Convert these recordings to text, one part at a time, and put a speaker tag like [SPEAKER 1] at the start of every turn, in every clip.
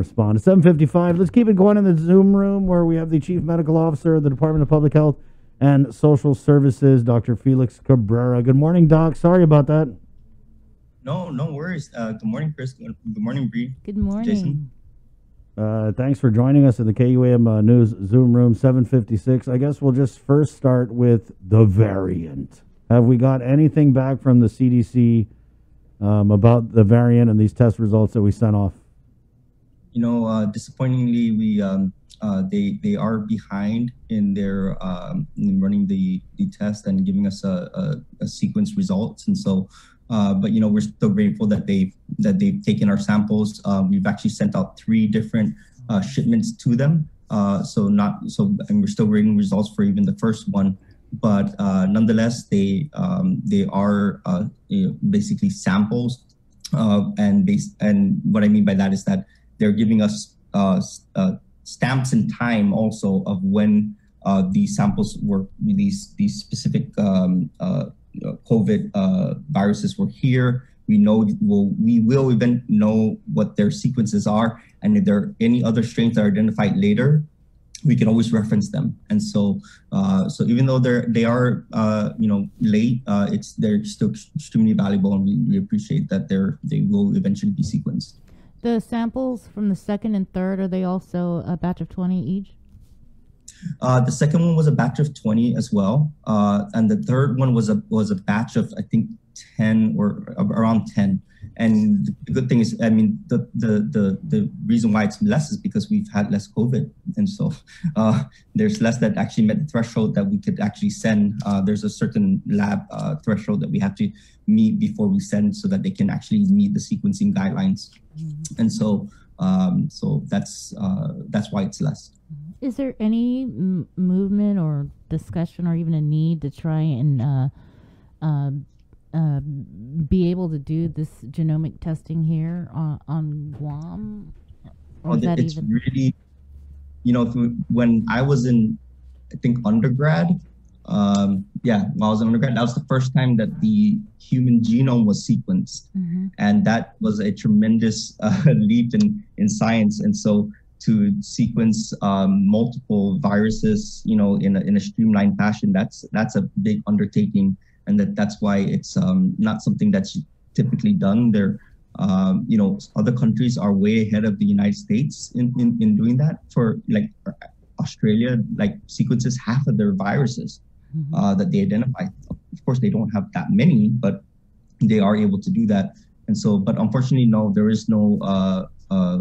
[SPEAKER 1] respond. At 7:55, let's keep it going in the Zoom room where we have the Chief Medical Officer of the Department of Public Health and Social Services, Dr. Felix Cabrera. Good morning, Doc. Sorry about that.
[SPEAKER 2] No, no worries. Uh, good morning, Chris. Good morning, Bree.
[SPEAKER 3] Good morning.
[SPEAKER 2] Jason.
[SPEAKER 1] Uh, thanks for joining us in the KUAM uh, News Zoom Room 756. I guess we'll just first start with the variant. Have we got anything back from the CDC um, about the variant and these test results that we sent off?
[SPEAKER 2] You know, uh, disappointingly, we um, uh, they they are behind in their um, in running the the test and giving us a, a, a sequence results, and so. Uh, but you know we're still grateful that they that they've taken our samples. Uh, we've actually sent out three different uh, shipments to them. Uh, so not so, and we're still waiting results for even the first one. But nonetheless, they um, they are you know, basically samples, and based and what I mean by that is that they're giving us stamps in time also of when these samples were these these specific um, COVID uh, viruses were here. We know we'll, we will even know what their sequences are, and if there are any other strains that are identified later, we can always reference them. And so, uh, so even though they're they are uh, you know late, uh, it's they're still extremely valuable, and we, we appreciate that they're they will eventually be sequenced.
[SPEAKER 3] The samples from the second and third are they also a batch of twenty each?
[SPEAKER 2] Uh, the second one was a batch of 20 as well. Uh, and the third one was a was a batch of I think 10 or around 10. And the good thing is, I mean, the the the, the reason why it's less is because we've had less COVID, and so uh, there's less that actually met the threshold that we could actually send. Uh, there's a certain lab uh, threshold that we have to meet before we send, so that they can actually meet the sequencing guidelines. Mm-hmm. And so, um, so that's uh, that's why it's less.
[SPEAKER 3] Is there any m- movement or discussion or even a need to try and uh, uh, be able to do this genomic testing here on, on Guam?
[SPEAKER 2] Or well, it's even... really, you know, when I was in, I think undergrad, um, yeah, when I was in undergrad, that was the first time that the human genome was sequenced, mm-hmm. and that was a tremendous uh, leap in in science. And so to sequence um, multiple viruses, you know, in a, in a streamlined fashion, that's that's a big undertaking, and that that's why it's um, not something that's typically done. There, um, you know, other countries are way ahead of the United States in, in, in doing that. For like Australia, like sequences half of their viruses mm-hmm. uh, that they identify. Of course, they don't have that many, but they are able to do that. And so, but unfortunately, no, there is no uh, uh,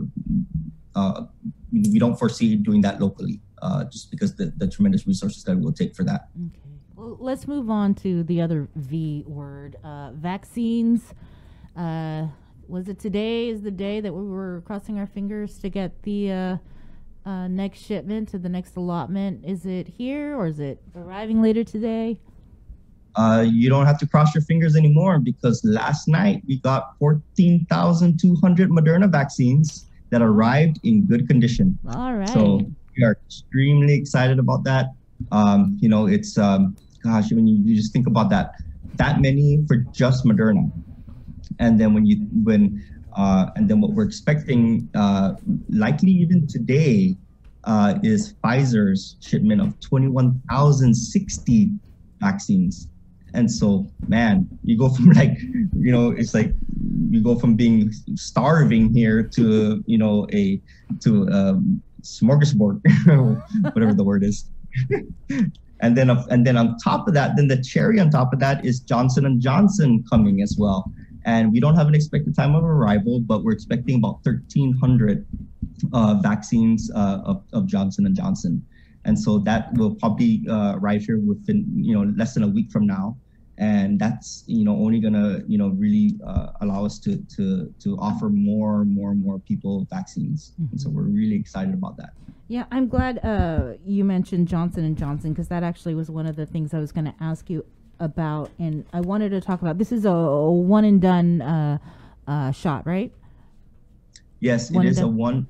[SPEAKER 2] uh, we don't foresee doing that locally, uh, just because the, the tremendous resources that it will take for that.
[SPEAKER 3] Okay. Let's move on to the other V word, uh, vaccines. Uh, was it today is the day that we were crossing our fingers to get the uh, uh, next shipment to the next allotment? Is it here or is it arriving later today?
[SPEAKER 2] Uh, you don't have to cross your fingers anymore because last night we got 14,200 Moderna vaccines that arrived in good condition.
[SPEAKER 3] All right.
[SPEAKER 2] So we are extremely excited about that. Um, you know, it's um, gosh, when you, you just think about that, that many for just Moderna, and then when you when uh, and then what we're expecting, uh, likely even today, uh, is Pfizer's shipment of 21,060 vaccines. And so, man, you go from like, you know, it's like you go from being starving here to, you know, a to um, smorgasbord, whatever the word is. and then, and then on top of that, then the cherry on top of that is Johnson and Johnson coming as well. And we don't have an expected time of arrival, but we're expecting about 1,300 uh, vaccines uh, of, of Johnson and Johnson and so that will probably uh, arrive here within you know less than a week from now and that's you know only gonna you know really uh, allow us to to to offer more and more and more people vaccines mm-hmm. and so we're really excited about that
[SPEAKER 3] yeah i'm glad uh, you mentioned johnson and johnson because that actually was one of the things i was going to ask you about and i wanted to talk about this is a, a one and done uh, uh shot right
[SPEAKER 2] yes one it is a one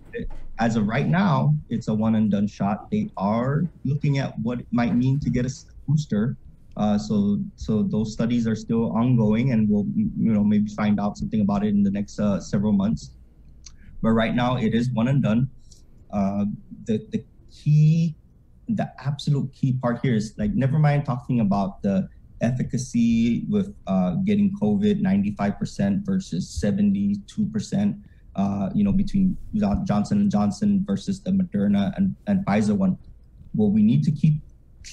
[SPEAKER 2] as of right now, it's a one and done shot. They are looking at what it might mean to get a booster. Uh, so so those studies are still ongoing, and we'll you know maybe find out something about it in the next uh, several months. but right now it is one and done. Uh, the the key, the absolute key part here is like never mind talking about the efficacy with uh, getting COVID 95% versus 72%. Uh, you know, between Johnson and Johnson versus the Moderna and, and Pfizer one. What we need to keep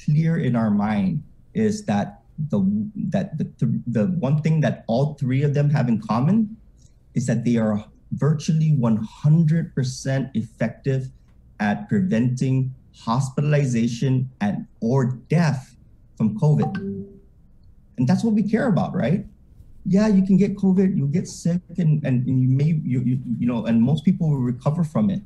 [SPEAKER 2] clear in our mind is that the that the, the one thing that all three of them have in common is that they are virtually 100% effective at preventing hospitalization and or death from COVID. And that's what we care about, right? Yeah, you can get COVID, you'll get sick, and, and, and you may, you, you, you know, and most people will recover from it.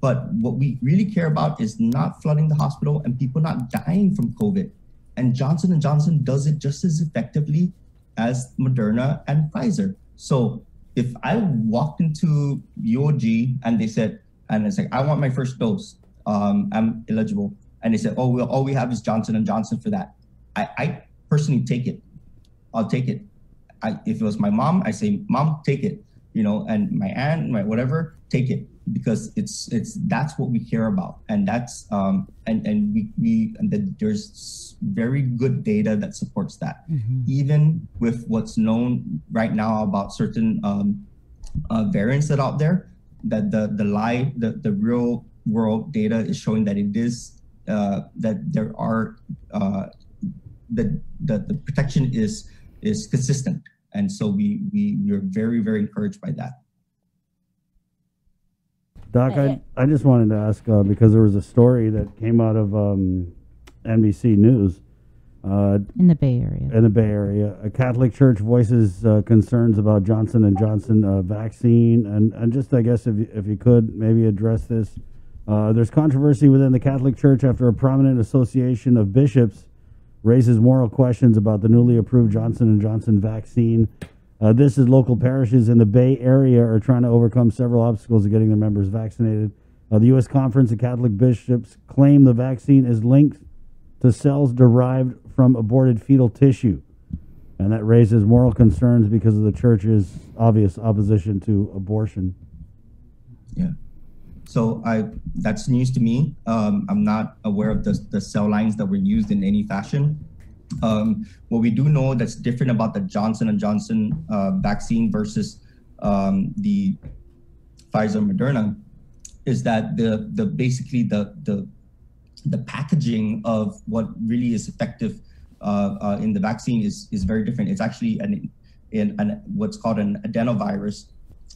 [SPEAKER 2] But what we really care about is not flooding the hospital and people not dying from COVID. And Johnson and Johnson does it just as effectively as Moderna and Pfizer. So if I walked into UOG and they said, and it's like, I want my first dose, um, I'm eligible, and they said, oh, well, all we have is Johnson and Johnson for that. I, I personally take it. I'll take it. I, if it was my mom, I say, mom, take it. You know, and my aunt, my whatever, take it because it's it's that's what we care about, and that's um and and we we and that there's very good data that supports that. Mm-hmm. Even with what's known right now about certain um, uh, variants that are out there, that the the lie the the real world data is showing that it is uh, that there are uh, the, the the protection is is consistent, and so we we we are very very encouraged by that.
[SPEAKER 1] Doc, I, I just wanted to ask uh, because there was a story that came out of um, NBC News.
[SPEAKER 3] Uh, in the Bay Area.
[SPEAKER 1] In the Bay Area, a Catholic Church voices uh, concerns about Johnson and Johnson uh, vaccine, and, and just I guess if you, if you could maybe address this. Uh, there's controversy within the Catholic Church after a prominent association of bishops raises moral questions about the newly approved Johnson and Johnson vaccine. Uh, this is local parishes in the Bay Area are trying to overcome several obstacles of getting their members vaccinated. Uh, the U.S. Conference of Catholic Bishops claim the vaccine is linked to cells derived from aborted fetal tissue. And that raises moral concerns because of the church's obvious opposition to abortion.
[SPEAKER 2] Yeah. So I that's news to me. Um, I'm not aware of the, the cell lines that were used in any fashion. Um, what we do know that's different about the Johnson and Johnson uh, vaccine versus um, the Pfizer Moderna is that the the basically the the the packaging of what really is effective uh, uh, in the vaccine is is very different. It's actually an in an, what's called an adenovirus,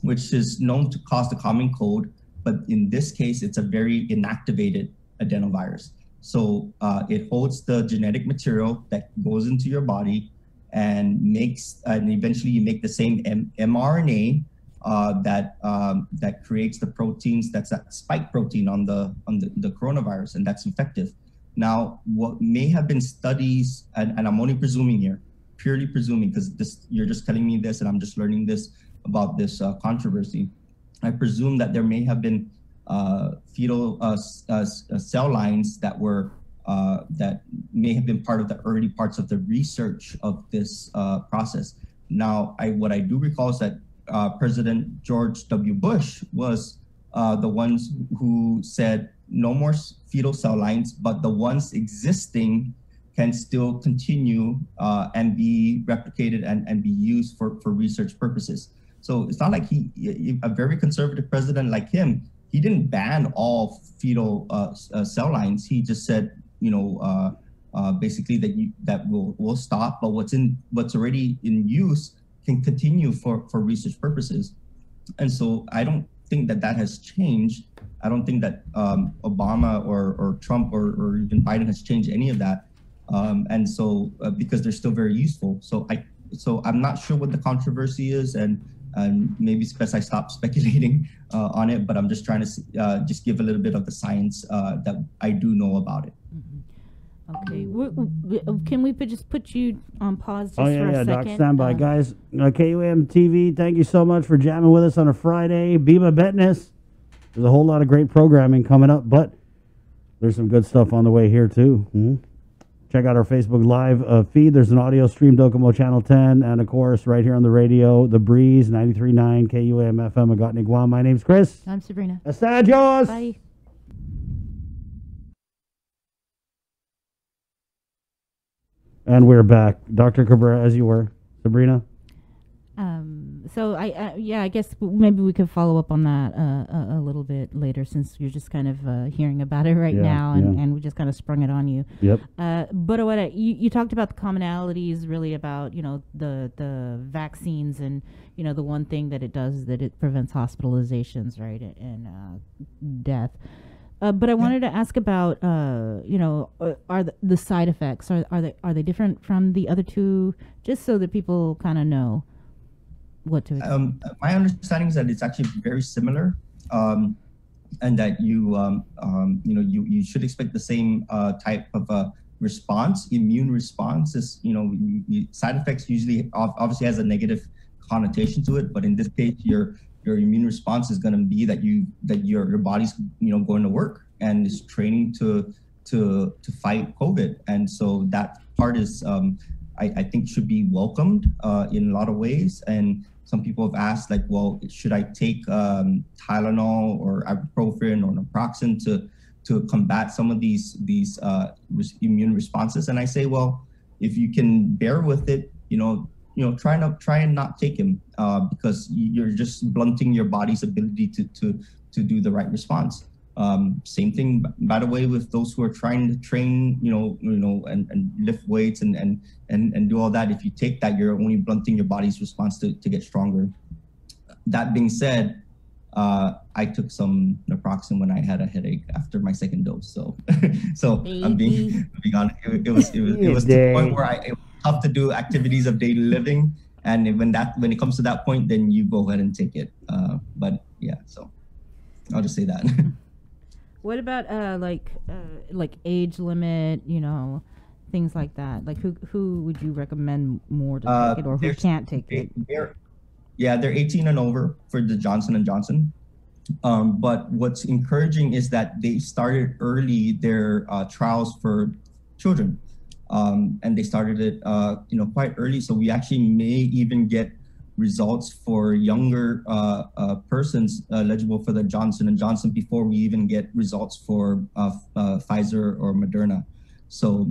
[SPEAKER 2] which is known to cause the common cold but in this case, it's a very inactivated adenovirus. So uh, it holds the genetic material that goes into your body and makes, and eventually you make the same M- mRNA uh, that um, that creates the proteins. That's that spike protein on the on the, the coronavirus, and that's effective. Now, what may have been studies, and, and I'm only presuming here, purely presuming, because this you're just telling me this, and I'm just learning this about this uh, controversy I presume that there may have been uh, fetal uh, uh, uh cell lines that were uh, that may have been part of the early parts of the research of this uh, process. Now, I, what I do recall is that President George W. Bush was the ones who said no more fetal cell lines, but the ones existing can still continue and be replicated and, and be used for, for research purposes. So it's not like he, a very conservative president like him, he didn't ban all fetal uh, uh, cell lines. He just said, you know, uh, uh, basically that you, that will will stop, but what's in what's already in use can continue for for research purposes. And so I don't think that that has changed. I don't think that um, Obama or or Trump or, or even Biden has changed any of that. Um, and so uh, because they're still very useful. So I so I'm not sure what the controversy is and and maybe it's best I stop speculating uh, on it. But I'm just trying to uh, just give a little bit of the science uh, that I do know about it.
[SPEAKER 3] Mm-hmm. Okay, we can we just put you on pause just
[SPEAKER 1] oh, yeah,
[SPEAKER 3] for a
[SPEAKER 1] yeah,
[SPEAKER 3] second?
[SPEAKER 1] Doc, stand by. Uh, Guys, uh, KUAM TV, thank you so much for jamming with us on a Friday. Bima Betness, there's a whole lot of great programming coming up, but there's some good stuff on the way here, too. Mm-hmm. Check out our Facebook Live uh, feed. There's an audio stream, Docomo Channel 10, and of course, right here on the radio, The Breeze, 93.9 KUAM FM, Hagåtña, Guam. My name's Chris.
[SPEAKER 3] I'm Sabrina.
[SPEAKER 1] Estadios!
[SPEAKER 3] Bye.
[SPEAKER 1] And we're back. Dr. Cabrera, as you were. Sabrina?
[SPEAKER 3] Um, so I, uh, yeah, I guess maybe we could follow up on that uh, a, a little bit later, since you're just kind of uh, hearing about it right
[SPEAKER 1] Yeah,
[SPEAKER 3] now, and,
[SPEAKER 1] yeah.
[SPEAKER 3] and we just kind of sprung it on you.
[SPEAKER 1] Yep.
[SPEAKER 3] Uh, but what I, you, you talked about the commonalities, really about you know the the vaccines, and you know the one thing that it does is that it prevents hospitalizations, right, and, and uh, death. Uh, but I wanted to ask about, uh, you know, uh, are the, the side effects are are they are they different from the other two? Just so that people kind of know what to.
[SPEAKER 2] Um, my understanding is that it's actually very similar, um, and that you um, um, you know you you should expect the same uh, type of uh, response. Immune response is you know side effects usually obviously has a negative connotation to it, but in this case, your your immune response is going to be that you that your your body's you know going to work and is training to to to fight COVID, and so that part is um, I, I think should be welcomed uh, in a lot of ways. And some people have asked, like, well, should I take um, Tylenol or ibuprofen or naproxen to to combat some of these these uh, immune responses? And I say, well, if you can bear with it, you know, you know, try not try and not take him uh, because you're just blunting your body's ability to to to do the right response. Um, same thing, by the way, with those who are trying to train, you know, you know, and, and lift weights and, and and and do all that. If you take that, you're only blunting your body's response to, to get stronger. That being said, uh, I took some naproxen when I had a headache after my second dose. So, so I'm being, I'm being honest. It, it was it was, it was to the point where I it was tough to do activities of daily living, and when that when it comes to that point, then you go ahead and take it. Uh, but yeah, so I'll just say that.
[SPEAKER 3] What about uh like uh like age limit, you know, things like that? Like who who would you recommend more to
[SPEAKER 2] Uh,
[SPEAKER 3] take it or who can't take it?
[SPEAKER 2] they're, yeah, they're 18 and over for the Johnson and Johnson. Um, but what's encouraging is that they started early their uh, trials for children, um, and they started it, uh, you know, quite early. So we actually may even get results for younger uh, uh, persons eligible for the Johnson and Johnson before we even get results for uh, uh, Pfizer or Moderna. So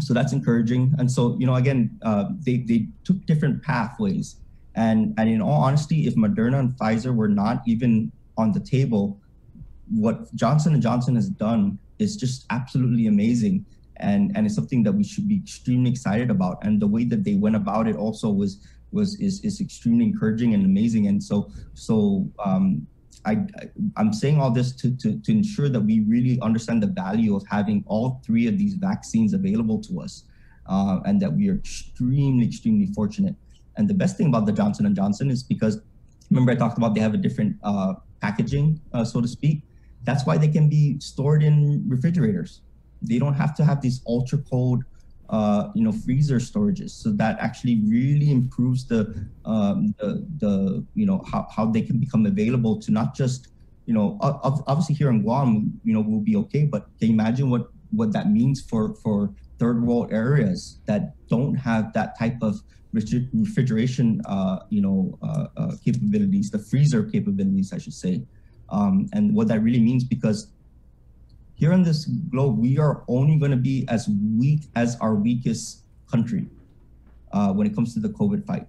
[SPEAKER 2] so that's encouraging. And so you know again uh, they, they took different pathways. And and in all honesty if moderna and pfizer were not even on the table what johnson and johnson has done is just absolutely amazing. And and it's something that we should be extremely excited about. And the way that they went about it also was was is, is extremely encouraging and amazing and so so um I, I'm saying all this to, to to ensure that we really understand the value of having all three of these vaccines available to us, uh, and that we are extremely extremely fortunate. And the best thing about the Johnson and Johnson is because remember I talked about they have a different uh, packaging, uh, so to speak. That's why they can be stored in refrigerators. They don't have to have these ultra cold, uh, you know, freezer storages. So that actually really improves the, um, the, the, you know, how, how they can become available to not just, you know, ob- ob- obviously here in Guam, you know, we'll be okay. But can you imagine what what that means for for third world areas that don't have that type of refrigeration, uh, you know, uh, uh, capabilities, the freezer capabilities, I should say, um, and what that really means because here on this globe, we are only going to be as weak as our weakest country uh, when it comes to the COVID fight.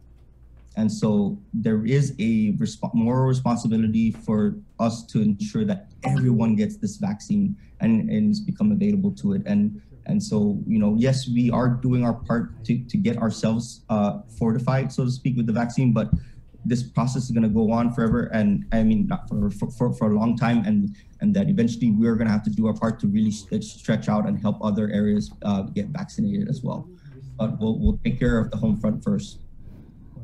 [SPEAKER 2] And so there is a resp- moral responsibility for us to ensure that everyone gets this vaccine and, and it's become available to it. And and so you know, yes, we are doing our part to, to get ourselves uh, fortified, so to speak, with the vaccine. But this process is going to go on forever, and I mean, not for, for, for, for a long time, and and that eventually we're going to have to do our part to really st- stretch out and help other areas uh, get vaccinated as well. But we'll we'll take care of the home front first.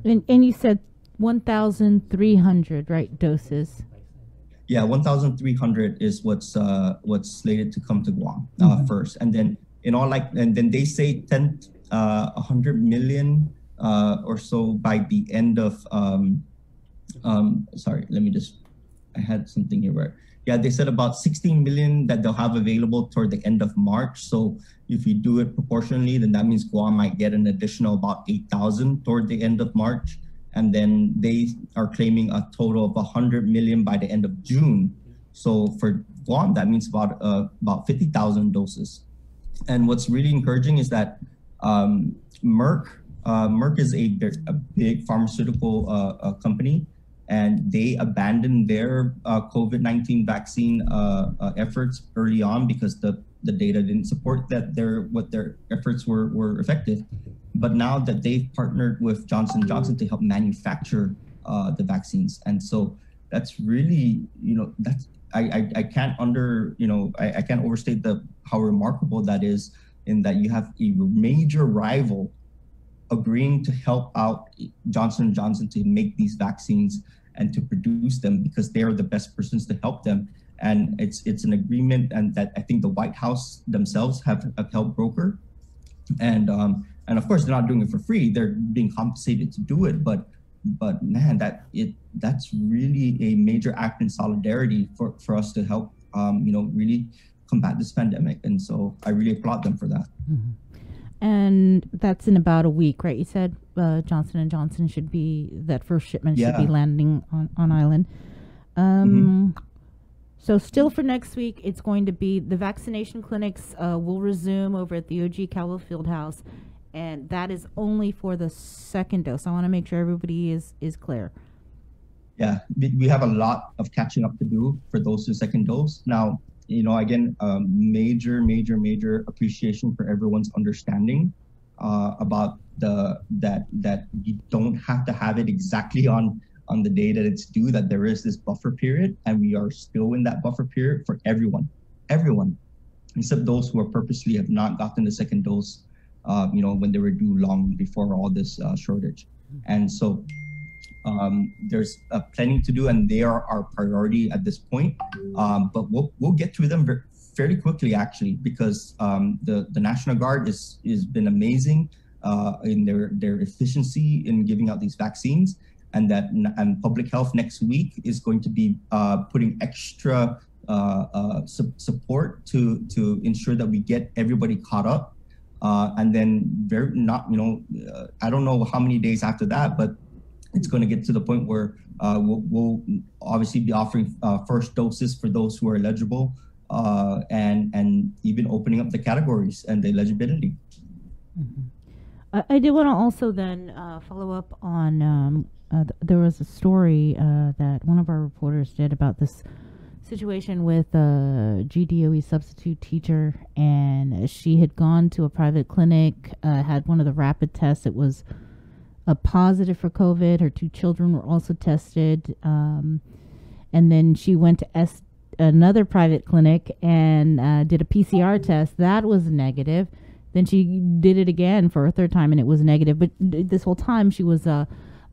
[SPEAKER 3] And and you said 1,300 right doses.
[SPEAKER 2] Yeah, 1,300 is what's uh, what's slated to come to Guam uh, first, and then in all like, and then they say 10, uh, 100 million uh, or so by the end of. Um, um, sorry, let me just. I had something here where yeah, they said about 16 million that they'll have available toward the end of March. So if you do it proportionally, then that means Guam might get an additional about 8,000 toward the end of March. And then they are claiming a total of 100 million by the end of June. So for Guam, that means about uh, about 50,000 doses. And what's really encouraging is that um, Merck, uh, Merck is a, a big pharmaceutical uh, uh company, and they abandoned their uh, COVID-19 vaccine uh, efforts early on because the, the data didn't support that their what their efforts were, were effective. But now that they've partnered with Johnson Johnson to help manufacture the vaccines, and so that's really you know that's I, I, I can't under you know I, I can't overstate the how remarkable that is in that you have a major rival agreeing to help out Johnson Johnson to make these vaccines and to produce them because they are the best persons to help them. And it's it's an agreement, and that I think the White House themselves have, have helped broker, and um, and of course they're not doing it for free; they're being compensated to do it. But but man, that it that's really a major act in solidarity for for us to help um, you know really combat this pandemic, and so I really applaud them for that.
[SPEAKER 3] Mm-hmm and that's in about a week, right? You said uh, Johnson and Johnson should be that first shipment yeah. should be landing on on island. Um, mm-hmm. So still for next week, it's going to be the vaccination clinics uh, will resume over at the OG Calvo Field House, and that is only for the second dose. I want to make sure everybody is is clear.
[SPEAKER 2] Yeah, we have a lot of catching up to do for those who second dose. Now, you know, again, um, major, major, major appreciation for everyone's understanding uh, about the that that you don't have to have it exactly on on the day that it's due. That there is this buffer period, and we are still in that buffer period for everyone, everyone, except those who are purposely have not gotten the second dose. Uh, you know, when they were due long before all this uh, shortage, and so um, there's uh, plenty to do, and they are our priority at this point. Um, but we'll we'll get through them fairly quickly, actually, because um, the the National Guard is has been amazing uh, in their their efficiency in giving out these vaccines, and that and public health next week is going to be uh, putting extra uh, uh, su- support to to ensure that we get everybody caught up. Uh, and then very not you know I don't know how many days after that, but it's going to get to the point where uh, we'll, we'll, obviously be offering uh, first doses for those who are eligible uh, and and even opening up the categories and the eligibility.
[SPEAKER 3] Mm-hmm. I, I do want to also then uh, follow up on um, uh, th- there was a story uh, that one of our reporters did about this situation with a GDOE substitute teacher, and she had gone to a private clinic, had one of the rapid tests. It was a positive for COVID. Her two children were also tested. Um, and then she went to S- another private clinic and uh, did a PCR test. That was negative. Then she did it again for a third time and it was negative. But this whole time she was, uh,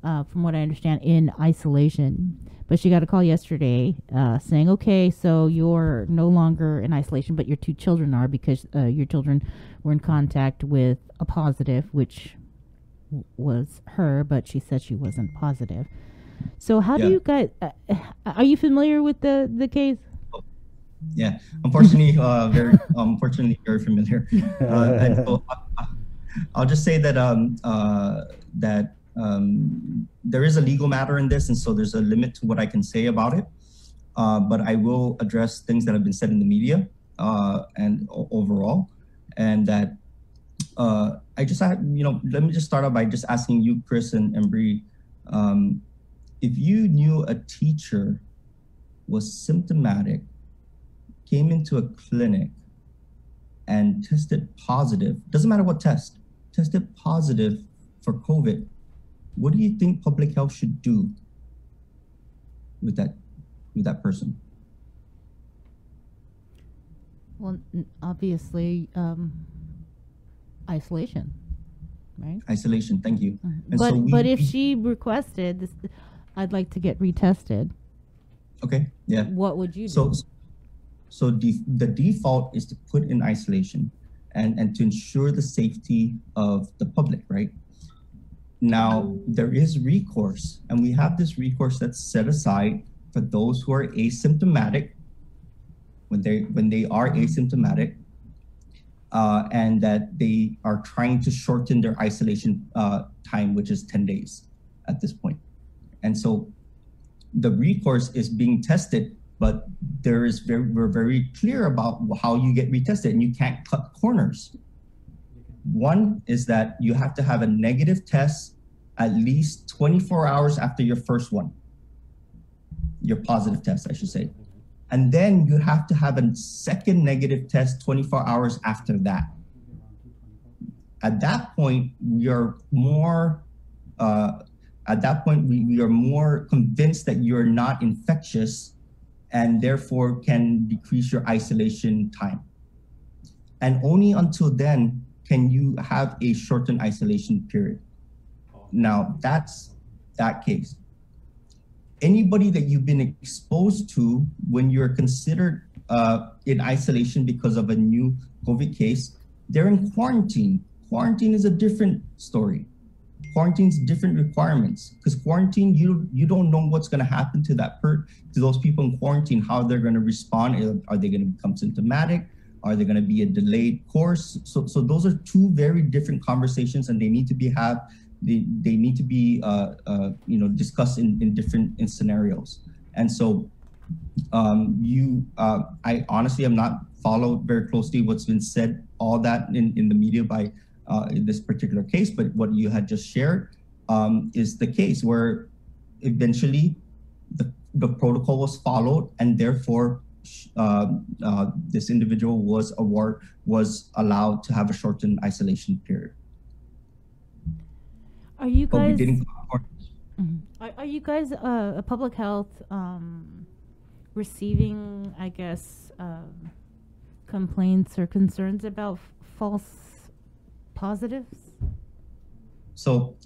[SPEAKER 3] uh, from what I understand, in isolation. But she got a call yesterday uh, saying, okay, so you're no longer in isolation, but your two children are because uh, your children were in contact with a positive, which was her, but she said she wasn't positive. So how yeah. do you guys? Uh, are you familiar with the the case?
[SPEAKER 2] Yeah, unfortunately, uh, very unfortunately very familiar. Uh, and so I'll just say that um, uh, that um, there is a legal matter in this, and so there's a limit to what I can say about it. Uh, but I will address things that have been said in the media uh, and o- overall, and that uh, I just had, you know, let me just start out by just asking you, Chris and, and um, if you knew a teacher was symptomatic, came into a clinic and tested positive, doesn't matter what test, tested positive for COVID, what do you think public health should do with that with that person?
[SPEAKER 3] Well, obviously, um, isolation, right?
[SPEAKER 2] Isolation. Thank you.
[SPEAKER 3] But so we, but if she requested this, I'd like to get retested.
[SPEAKER 2] Okay. Yeah.
[SPEAKER 3] What would you
[SPEAKER 2] so, do? So the the default is to put in isolation, and and to ensure the safety of the public, right? Now there is recourse, and we have this recourse that's set aside for those who are asymptomatic when they when they are asymptomatic, uh, and that they are trying to shorten their isolation uh, time, which is 10 days at this point. And so the recourse is being tested, but there is very we're very clear about how you get retested, and you can't cut corners. One is that you have to have a negative test at least 24 hours after your first one, your positive test, I should say. And then you have to have a second negative test 24 hours after that. At that point, we are more, uh, at that point, we, we are more convinced that you're not infectious and therefore can decrease your isolation time. And only until then can you have a shortened isolation period. Now, that's that case. Anybody that you've been exposed to when you're considered uh, in isolation because of a new COVID case, they're in quarantine. Quarantine is a different story. Quarantine's different requirements because quarantine, you you don't know what's going to happen to that per to those people in quarantine, how they're going to respond. Are they going to become symptomatic? Are they going to be a delayed course? So, so those are two very different conversations, and they need to be have they, they need to be uh, uh, you know discussed in, in different in scenarios. And so um, you, uh, I honestly have not followed very closely what's been said, all that in, in the media by uh, in this particular case, but what you had just shared um, is the case where eventually the, the protocol was followed and therefore uh, uh, this individual was award was allowed to have a shortened isolation period.
[SPEAKER 3] Are you guys? Mm-hmm. Are, are you guys uh, a public health um, receiving? I guess um, complaints or concerns about f- false positives.
[SPEAKER 2] So,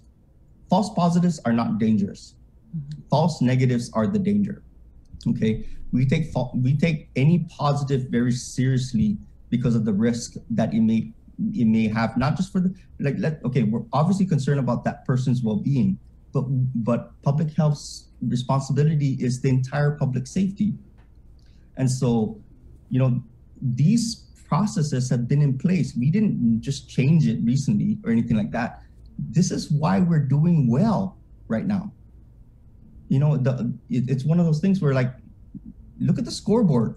[SPEAKER 2] false positives are not dangerous. Mm-hmm. False negatives are the danger. Okay, we take fa- we take any positive very seriously because of the risk that it may it may have not just for the like let okay we're obviously concerned about that person's well-being but but public health's responsibility is the entire public safety. And so you know these processes have been in place. We didn't just change it recently or anything like that. This is why we're doing well right now. You know the it, it's one of those things where like look at the scoreboard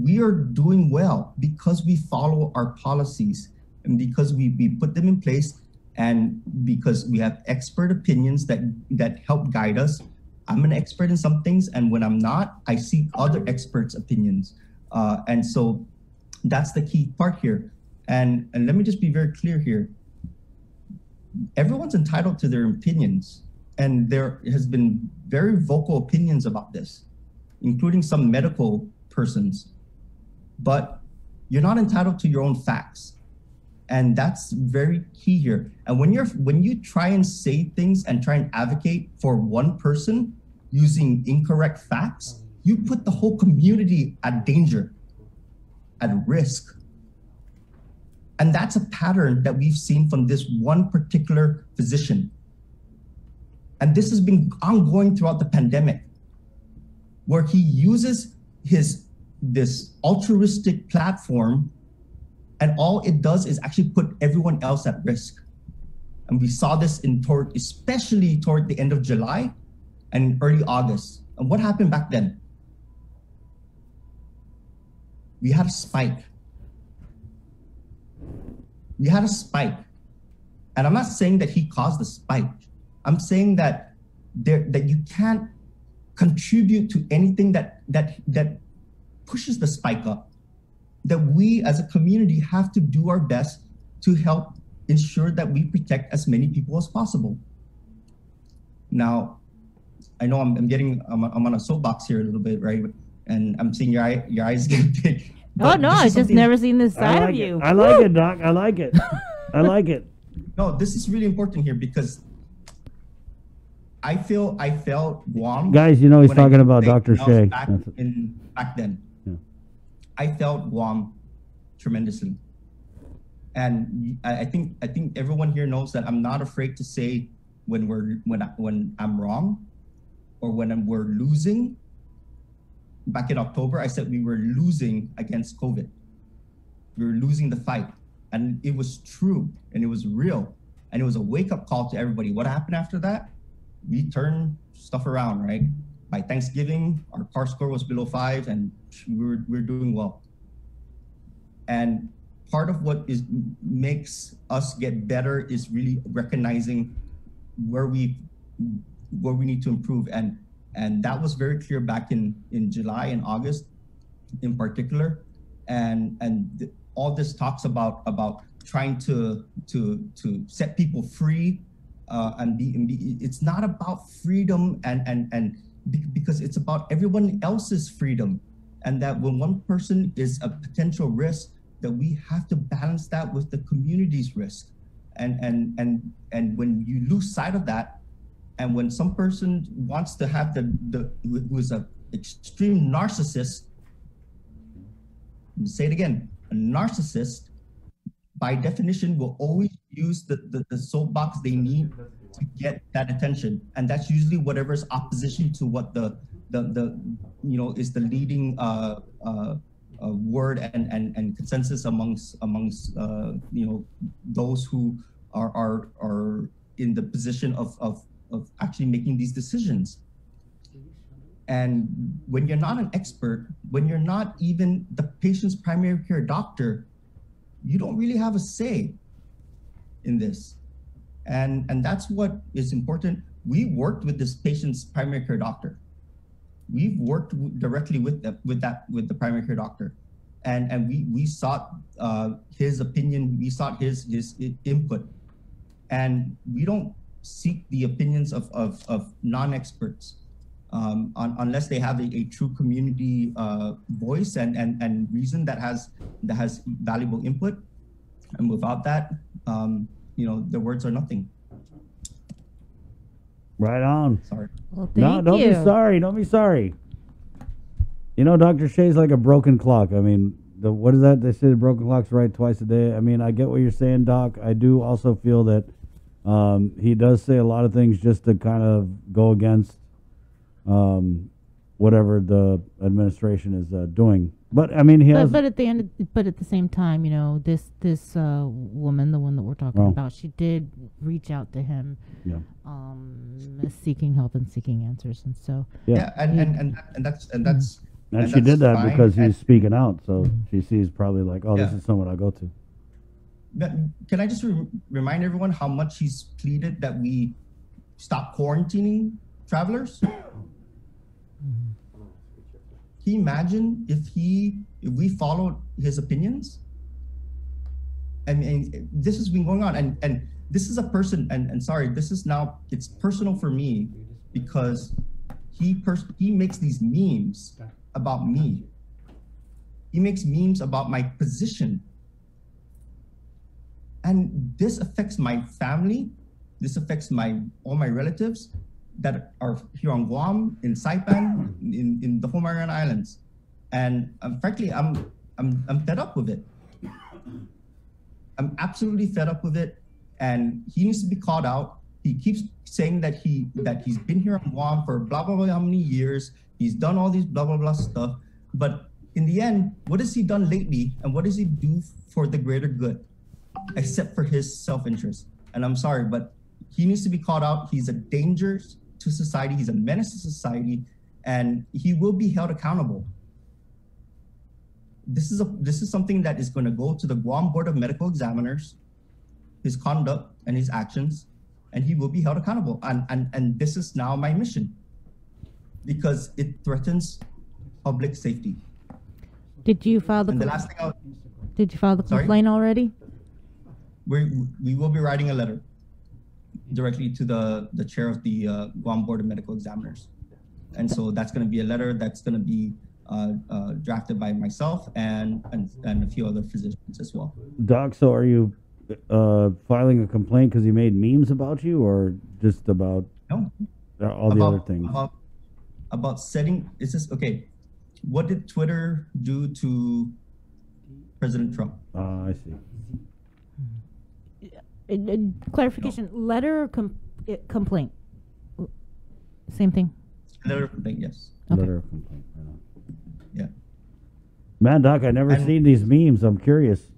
[SPEAKER 2] we are doing well because we follow our policies and because we, we put them in place and because we have expert opinions that that help guide us. I'm an expert in some things and when i'm not i seek other experts opinions. Uh, and so that's the key part here. And and let me just be very clear here. Everyone's entitled to their opinions and there has been very vocal opinions about this including some medical persons but you're not entitled to your own facts. And that's very key here. And when you're when you try and say things and try and advocate for one person using incorrect facts you put the whole community at danger at risk. And that's a pattern that we've seen from this one particular physician. And this has been ongoing throughout the pandemic where he uses his this altruistic platform and all it does is actually put everyone else at risk. And we saw this in toward especially toward the end of july and early august. And what happened back then? We had a spike. We had a spike. And i'm not saying that he caused the spike. I'm saying that there that you can't contribute to anything that that that pushes the spike up. That we as a community have to do our best to help ensure that we protect as many people as possible. Now, I know I'm, I'm getting I'm, I'm, on a soapbox here a little bit, right? And I'm seeing your eye, your eyes get big.
[SPEAKER 3] Oh no, I've just never seen this side
[SPEAKER 1] like
[SPEAKER 3] of you.
[SPEAKER 1] It. I like Woo! it, Doc. I like it. I like it.
[SPEAKER 2] No, this is really important here because I feel I felt Guam.
[SPEAKER 1] Guys, you know he's talking about Dr. Shieh.
[SPEAKER 2] Back, in, back then. I felt Guam tremendously. And I, I think I think everyone here knows that I'm not afraid to say when we're when I, when I'm wrong or when I'm, we're losing back in October, I said we were losing against COVID. We were losing the fight. And it was true and it was real. And it was a wake up call to everybody. What happened after that? We turned stuff around, right? By Thanksgiving, our CAR score was below five and we were, we were doing well. And part of what is makes us get better is really recognizing where we where we need to improve and and that was very clear back in in July and August in particular and and all this talks about about trying to to to set people free uh, and, be, and be it's not about freedom and and and because it's about everyone else's freedom. And that when one person is a potential risk that we have to balance that with the community's risk. And and and and when you lose sight of that and when some person wants to have the the who is a extreme narcissist say it again a narcissist by definition will always use the, the, the soapbox they need to get that attention and that's usually whatever's opposition to what the the, the you know is the leading uh, uh, uh, word and, and and consensus amongst amongst uh, you know those who are are are in the position of of of actually making these decisions and when you're not an expert, when you're not even the patient's primary care doctor, you don't really have a say in this. And, and that's what is important. We worked with this patient's primary care doctor. We've worked directly with the, with that with the primary care doctor, and and we we sought uh, his opinion. We sought his his input, and we don't seek the opinions of of, of non-experts um, un, unless they have a, a true community uh, voice and, and, and reason that has that has valuable input. And without that, um, you know, the words are nothing.
[SPEAKER 1] Right on.
[SPEAKER 2] Sorry.
[SPEAKER 3] Well, thank
[SPEAKER 1] no, don't
[SPEAKER 3] you.
[SPEAKER 1] be sorry. Don't be sorry. You know, Dr. Shieh's like a broken clock. I mean, the what is that? They say the broken clock's right twice a day. I mean, I get what you're saying, Doc. I do also feel that um, he does say a lot of things just to kind of go against um, whatever the administration is uh, doing. But I mean, he has.
[SPEAKER 3] But, but at the end, of, but at the same time, you know, this this uh, woman, the one that we're talking
[SPEAKER 1] Oh.
[SPEAKER 3] about, she did reach out to him,
[SPEAKER 1] yeah,
[SPEAKER 3] um, seeking help and seeking answers, and so
[SPEAKER 1] yeah.
[SPEAKER 2] Yeah, and, and, and, and that's and that's
[SPEAKER 1] And
[SPEAKER 2] and
[SPEAKER 1] she did that
[SPEAKER 2] fine.
[SPEAKER 1] because he's
[SPEAKER 2] And-
[SPEAKER 1] speaking out. So she sees probably like, oh, this is someone I'll go to.
[SPEAKER 2] But can I just re- remind everyone how much he's pleaded that we stop quarantining travelers? You imagine if he if we followed his opinions? I mean, this has been going on, and and this is a person, and and sorry, this is now it's personal for me because he pers- he makes these memes about me. He makes memes about my position and this affects my family this affects my all my relatives that are here on guam in saipan in, in the home Mariana islands. And um, frankly i'm i'm i'm fed up with it. I'm absolutely fed up with it. And he needs to be called out. He keeps saying that he that he's been here on guam for blah blah blah how many years. He's done all these blah blah blah stuff. But in the end what has he done lately and what does he do for the greater good except for his self-interest. And I'm sorry, but he needs to be called out. He's a danger to society. He's a menace to society, and he will be held accountable. This is a this is something that is going to go to the Guam Board of Medical Examiners, his conduct and his actions, and he will be held accountable. And and and this is now my mission, because it threatens public safety.
[SPEAKER 3] did you file the
[SPEAKER 2] And the last thing I'll,
[SPEAKER 3] did you file the
[SPEAKER 2] Sorry?
[SPEAKER 3] complaint already?
[SPEAKER 2] we we will be writing a letter directly to the the chair of the uh, Guam Board of Medical Examiners, and so that's going to be a letter that's going to be uh, uh, drafted by myself and, and and a few other physicians as well.
[SPEAKER 1] Doc, so are you uh, filing a complaint because he made memes about you, or just about
[SPEAKER 2] No,
[SPEAKER 1] all the
[SPEAKER 2] about,
[SPEAKER 1] other things?
[SPEAKER 2] about about setting. Is this okay? What did Twitter do to President Trump?
[SPEAKER 1] Ah, I see.
[SPEAKER 3] Uh, clarification: letter or com- uh, complaint? Same thing.
[SPEAKER 2] Letter of complaint, yes.
[SPEAKER 3] Okay.
[SPEAKER 1] Letter of complaint.
[SPEAKER 2] Yeah.
[SPEAKER 1] Man, Doc, I never
[SPEAKER 2] And-
[SPEAKER 1] seen these memes. I'm curious.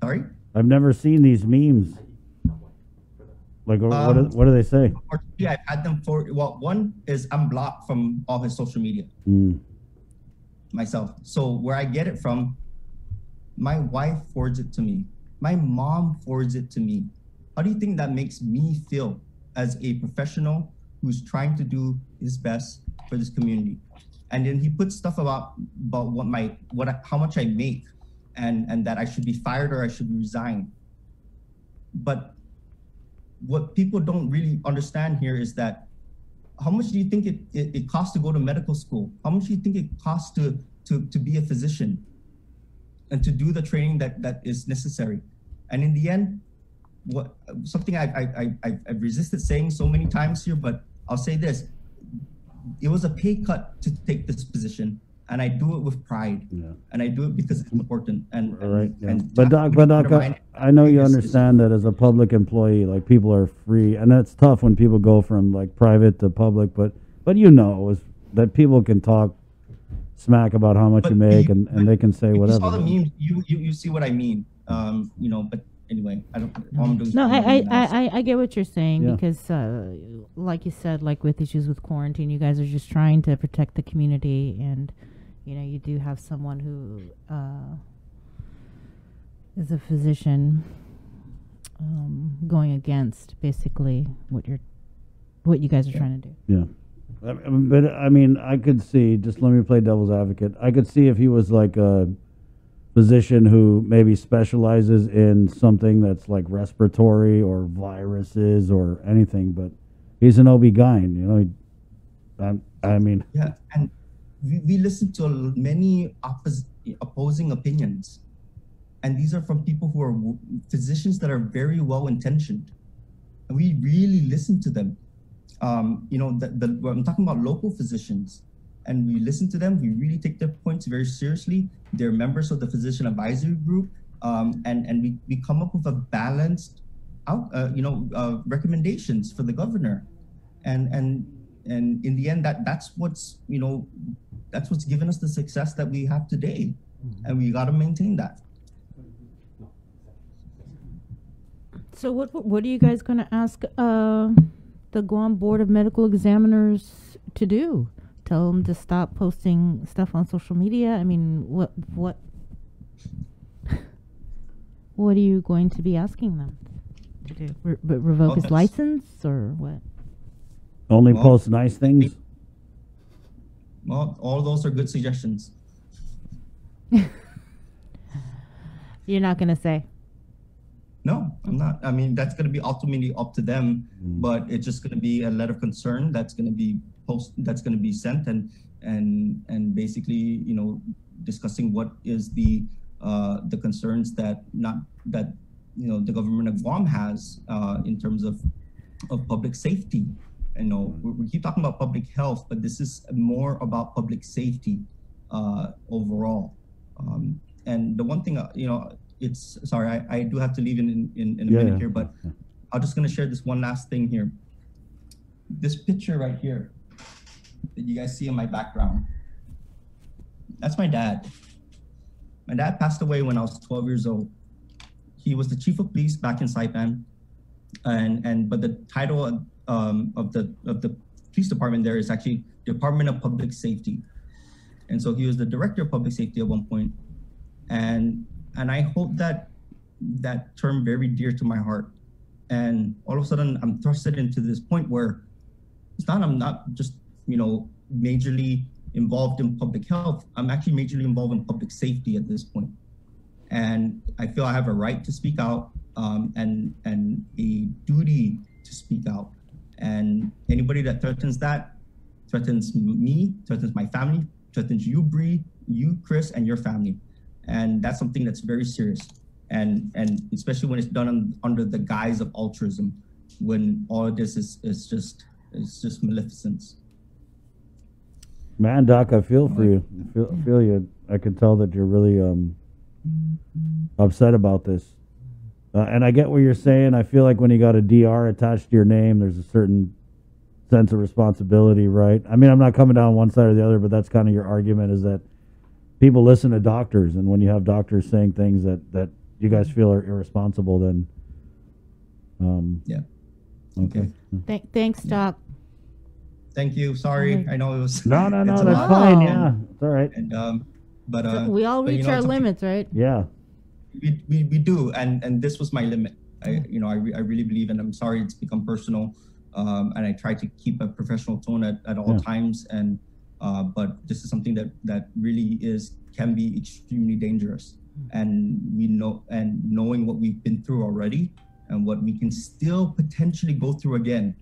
[SPEAKER 2] Sorry.
[SPEAKER 1] I've never seen these memes. Like, what, what, do,
[SPEAKER 2] Um,
[SPEAKER 1] what do they say?
[SPEAKER 2] Unfortunately, I've had them for well. One is I'm blocked from all his social media
[SPEAKER 1] Mm,
[SPEAKER 2] myself. So where I get it from, my wife forwards it to me. My mom forwards it to me. How do you think that makes me feel as a professional who's trying to do his best for this community? And then he puts stuff about about what my what I, how much I make, and and that I should be fired or I should resign. But what people don't really understand here is that how much do you think it, it, it costs to go to medical school? How much do you think it costs to, to, to be a physician and to do the training that, that is necessary? And in the end, what something I, I, I, I've- resisted saying so many times here, but I'll say this. It was a pay cut to take this position, and I do it with pride,
[SPEAKER 1] yeah.
[SPEAKER 2] and I do it because it's important. And,
[SPEAKER 1] All right.
[SPEAKER 2] and,
[SPEAKER 1] Yeah.
[SPEAKER 2] and
[SPEAKER 1] But Doc, but Doc, I, I know you understand that as a public employee, like people are free, and that's tough when people go from like private to public. But but you know is that people can talk smack about how much
[SPEAKER 2] But
[SPEAKER 1] you make,
[SPEAKER 2] you-
[SPEAKER 1] and, and they can say
[SPEAKER 2] If you
[SPEAKER 1] whatever.
[SPEAKER 2] saw the memes, you, you you see what I mean. Um, you know, but anyway, I don't. I'm doing
[SPEAKER 3] No, I, I, I, I, I get what you're saying
[SPEAKER 1] Yeah.
[SPEAKER 3] because, uh, like you said, like with issues with quarantine, you guys are just trying to protect the community, and you know you do have someone who uh, is a physician um, going against basically what you're, what you guys are
[SPEAKER 2] Yeah.
[SPEAKER 3] trying to do.
[SPEAKER 1] Yeah. But I mean, I could see, just let me play devil's advocate. I could see if he was like a physician who maybe specializes in something that's like respiratory or viruses or anything, but he's an OB-GYN, you know. I, I mean,
[SPEAKER 2] Yeah, and we, we listen to many oppos- opposing opinions, and these are from people who are physicians that are very well intentioned, and we really listen to them. Um, you know, the, the, well, I'm talking about local physicians, and we listen to them. We really take their points very seriously. They're members of the physician advisory group, um, and and we, we come up with a balanced out, uh, you know, uh, recommendations for the governor, and and and in the end, that that's what's you know, that's what's given us the success that we have today, and we got to maintain that.
[SPEAKER 3] So what what what are you guys going to ask uh, the Guam Board of Medical Examiners to do? Tell them to stop posting stuff on social media. I mean, what what what are you going to be asking them to do? Re- but revoke
[SPEAKER 2] Oh,
[SPEAKER 3] his license or what?
[SPEAKER 1] only
[SPEAKER 2] Well,
[SPEAKER 1] post nice things.
[SPEAKER 2] Well, all those are good suggestions.
[SPEAKER 3] You're not going to say.
[SPEAKER 2] No, I'm not. I mean, that's going to be ultimately up to them,
[SPEAKER 1] Mm.
[SPEAKER 2] but it's just going to be a letter of concern that's going to be post that's going to be sent and and and basically, you know, discussing what is the uh, the concerns that not that you know the government of Guam has uh, in terms of of public safety. You know, we, we keep talking about public health, but this is more about public safety uh, overall. Um, and the one thing, uh, you know, it's sorry, I, I do have to leave in in, in a
[SPEAKER 1] Yeah,
[SPEAKER 2] minute
[SPEAKER 1] yeah.
[SPEAKER 2] here, but I'm just gonna share this one last thing here. This picture right here that you guys see in my background, that's my dad. My dad passed away when I was 12 years old. He was the chief of police back in Saipan, and and but the title um, of the of the police department there is actually Department of Public Safety, and so he was the director of public safety at one point, and and I hold that that term very dear to my heart. And all of a sudden, I'm thrusted into this point where it's not I'm not just you know majorly involved in public health. I'm actually majorly involved in public safety at this point, and I feel I have a right to speak out um, and and a duty to speak out. And anybody that threatens that threatens me, threatens my family, threatens you, Bree, you, Chris, and your family. And that's something that's very serious. And and especially when it's done un, under the guise of altruism, when all of this is, is just is just maleficence.
[SPEAKER 1] Man, Doc, I feel for you. I feel, I feel you. I can tell that you're really um, upset about this. Uh, and I get what you're saying. I feel like when you got a DR attached to your name, there's a certain sense of responsibility, right? I mean, I'm not coming down one side or the other, but that's kind of your argument is that people listen to doctors, and when you have doctors saying things that that you guys feel are irresponsible, then um,
[SPEAKER 2] Yeah.
[SPEAKER 1] okay.
[SPEAKER 3] Th- thanks, Doc.
[SPEAKER 2] Thank you. Sorry,
[SPEAKER 3] Okay.
[SPEAKER 2] I know it was.
[SPEAKER 1] No, no, no, that's
[SPEAKER 2] lot.
[SPEAKER 1] fine.
[SPEAKER 3] No.
[SPEAKER 1] Yeah, it's all right.
[SPEAKER 2] And um, but uh,
[SPEAKER 3] we all
[SPEAKER 2] but, you
[SPEAKER 3] reach
[SPEAKER 2] know,
[SPEAKER 3] our limits, right?
[SPEAKER 1] Yeah,
[SPEAKER 2] we, we, we do and and this was my limit i you know i, re- I really believe and i'm sorry it's become personal um, and i try to keep a professional tone at, at all
[SPEAKER 1] Yeah.
[SPEAKER 2] times and uh, but this is something that that really is can be extremely dangerous. And we know and knowing what we've been through already and what we can still potentially go through again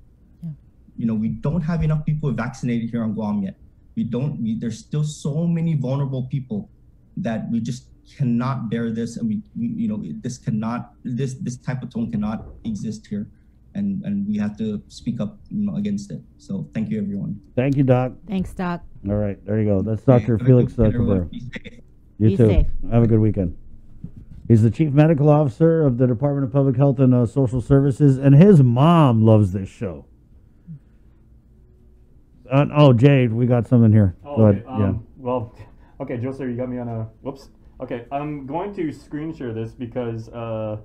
[SPEAKER 3] Yeah.
[SPEAKER 2] you know we don't have enough people vaccinated here on guam yet. We don't we, there's still so many vulnerable people that we just cannot bear this and we, we you know this cannot this this type of tone cannot exist here and and we have to speak up you know against it so thank you everyone
[SPEAKER 1] thank you, Doc.
[SPEAKER 3] Thanks, Doc.
[SPEAKER 1] All right, there you go. That's Dr.
[SPEAKER 2] Have a
[SPEAKER 1] Felix
[SPEAKER 2] good
[SPEAKER 1] uh. Cabrera. You
[SPEAKER 3] Be
[SPEAKER 1] too.
[SPEAKER 3] safe.
[SPEAKER 1] Have a good weekend. He's the chief medical officer of the Department of Public Health and uh, Social Services, and his mom loves this show. Uh, oh, Jade, we got something here.
[SPEAKER 4] Oh,
[SPEAKER 1] Go
[SPEAKER 4] okay.
[SPEAKER 1] ahead.
[SPEAKER 4] Um, Well, okay, Joe, sir, you got me on a. Whoops. Okay, I'm going to screen share this because uh,